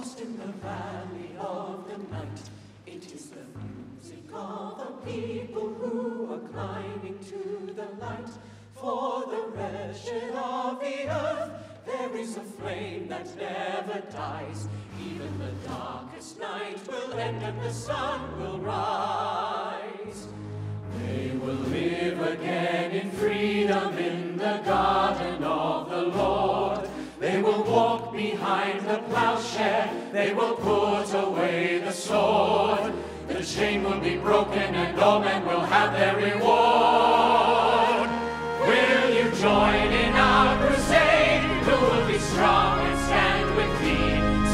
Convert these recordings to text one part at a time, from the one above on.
lost in the valley of the night. It is the music of the people who are climbing to the light. For the wretched of the earth, there is a flame that never dies. Even the darkest night will end and the sun will rise. They will live again in freedom in the garden of the Lord. They will walk behind the plowshare, they will put away the sword. The chain will be broken and all men will have their reward. Will you join in our crusade? Who will be strong and stand with me?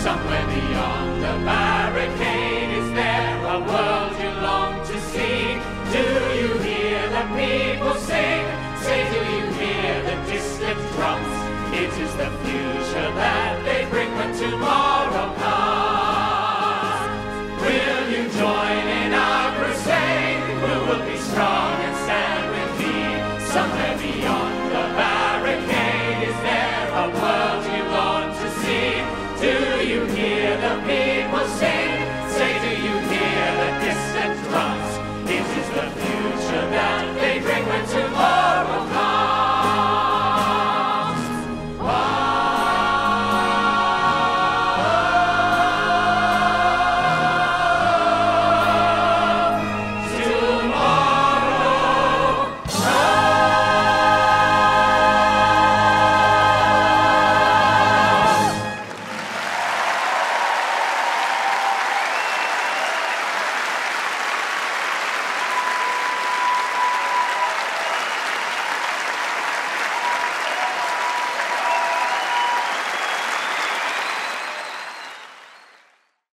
Somewhere beyond the barricade, is there a world you long to see? Do you hear the people sing? Say, do you hear the distant drums? It is the somewhere beyond.